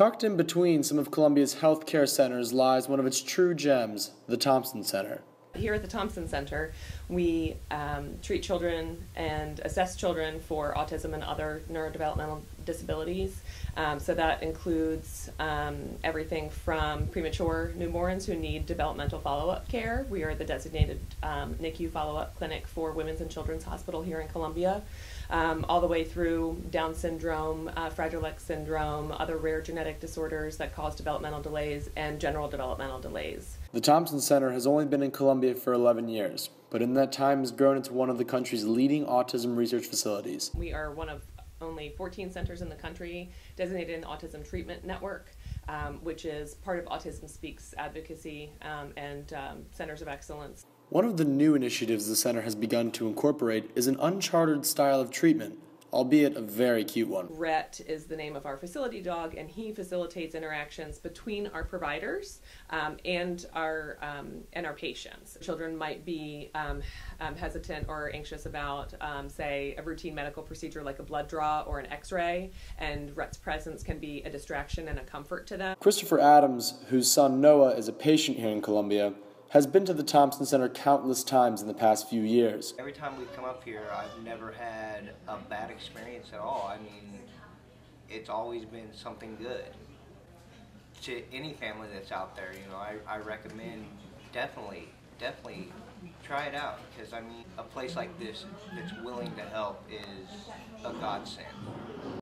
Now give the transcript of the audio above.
Tucked in between some of Columbia's healthcare centers lies one of its true gems, the Thompson Center. Here at the Thompson Center, we um, treat children and assess children for autism and other neurodevelopmental disabilities. Um, so that includes um, everything from premature newborns who need developmental follow up care. We are the designated um, NICU follow up clinic for Women's and Children's Hospital here in Columbia. Um, all the way through Down syndrome, uh, Fragile X syndrome, other rare genetic disorders that cause developmental delays, and general developmental delays. The Thompson Center has only been in Columbia for 11 years, but in that time has grown into one of the country's leading autism research facilities. We are one of only 14 centers in the country designated an Autism Treatment Network, um, which is part of Autism Speaks advocacy um, and um, centers of excellence. One of the new initiatives the center has begun to incorporate is an uncharted style of treatment albeit a very cute one. Rhett is the name of our facility dog, and he facilitates interactions between our providers um, and our um, and our patients. Children might be um, um hesitant or anxious about, um, say, a routine medical procedure like a blood draw or an X-ray, and Rhett's presence can be a distraction and a comfort to them. Christopher Adams, whose son Noah is a patient here in Columbia, has been to the Thompson Center countless times in the past few years. Every time we've come up here, I've never had a bad experience at all. I mean, it's always been something good. To any family that's out there, you know, I, I recommend definitely, definitely try it out because I mean, a place like this that's willing to help is a godsend.